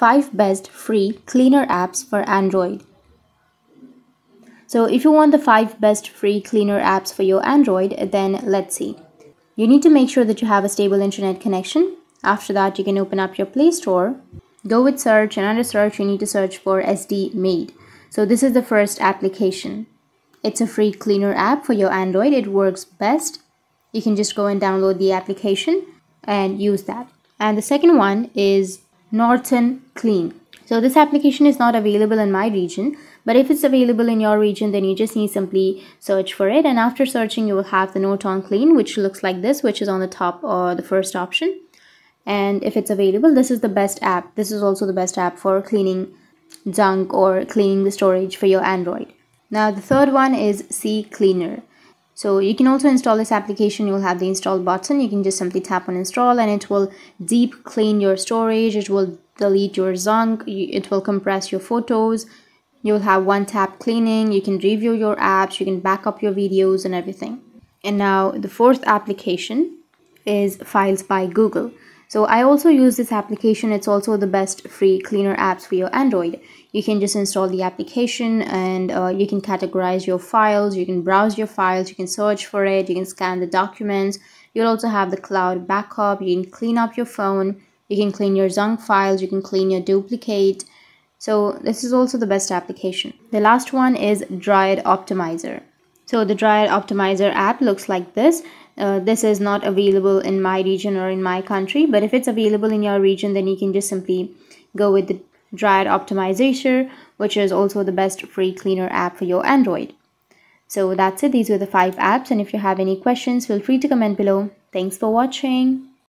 5 best free cleaner apps for Android. So if you want the 5 best free cleaner apps for your Android, then let's see. You need to make sure that you have a stable internet connection. After that, you can open up your Play Store. Go with search and under search, you need to search for SD Maid. So this is the first application. It's a free cleaner app for your Android. It works best. You can just go and download the application and use that. And the second one is Norton Clean. So this application is not available in my region, but if it's available in your region, then you just need simply search for it. And after searching, you will have the Norton Clean, which looks like this, which is on the top or the first option. And if it's available, this is the best app. This is also the best app for cleaning junk or cleaning the storage for your Android. Now the third one is CCleaner. So you can also install this application. You will have the install button. You can just simply tap on install and it will deep clean your storage. It will delete your junk. It will compress your photos. You will have one tap cleaning. You can review your apps. You can back up your videos and everything. And now the fourth application is Files by Google. So I also use this application. It's also the best free cleaner apps for your Android. You can just install the application and uh, you can categorize your files. You can browse your files. You can search for it. You can scan the documents. You'll also have the cloud backup. You can clean up your phone. You can clean your junk files. You can clean your duplicate. So this is also the best application. The last one is Droid Optimizer. So the Droid Optimizer app looks like this uh, this is not available in my region or in my country but if it's available in your region then you can just simply go with the Droid Optimizer which is also the best free cleaner app for your Android. So that's it. These were the five apps and if you have any questions feel free to comment below. Thanks for watching.